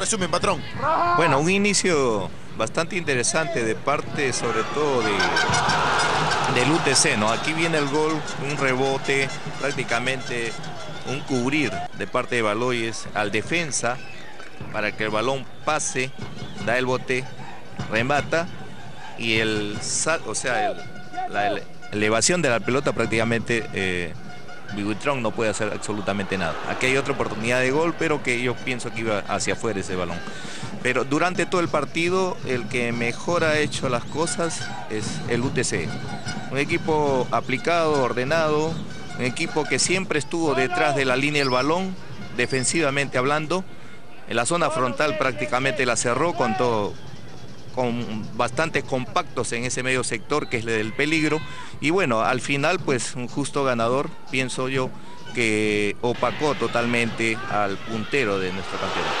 resumen, patrón. Bueno, un inicio bastante interesante de parte sobre todo de, del UTC, ¿no? Aquí viene el gol, un rebote, prácticamente un cubrir de parte de Baloyes al defensa para que el balón pase, da el bote, remata y el sal, o sea, la elevación de la pelota prácticamente eh, no puede hacer absolutamente nada. Aquí hay otra oportunidad de gol, pero que yo pienso que iba hacia afuera ese balón. Pero durante todo el partido, el que mejor ha hecho las cosas es el UTC. Un equipo aplicado, ordenado, un equipo que siempre estuvo detrás de la línea del balón, defensivamente hablando. En la zona frontal prácticamente la cerró con todo, con bastantes compactos en ese medio sector que es el del peligro. Y bueno, al final pues un justo ganador, pienso yo, que opacó totalmente al puntero de nuestro campeonato.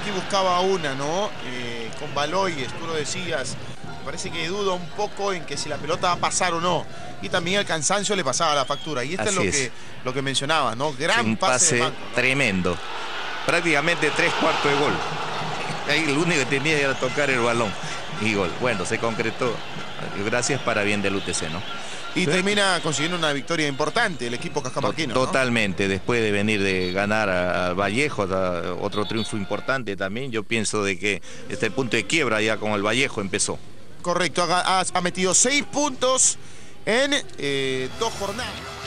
Aquí buscaba una, ¿no? Eh, con Baloyes, tú lo decías, parece que duda un poco en que si la pelota va a pasar o no. Y también el cansancio le pasaba la factura. Y esto es lo que, lo que mencionaba, ¿no? Gran un pase, tremendo. Prácticamente tres cuartos de gol. Ahí lo único que tenía era tocar el balón y gol. Bueno, se concretó. Gracias para bien del UTC, ¿no? Y termina consiguiendo una victoria importante el equipo cascamarquino. Totalmente, después de venir de ganar a Vallejo, otro triunfo importante también. Yo pienso de que este punto de quiebra ya con el Vallejo empezó. Correcto, ha, metido seis puntos en eh, dos jornadas.